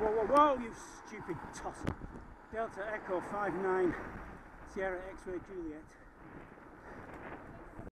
whoa, whoa, whoa, you stupid toss. Delta Echo 59 Sierra X-ray Juliet.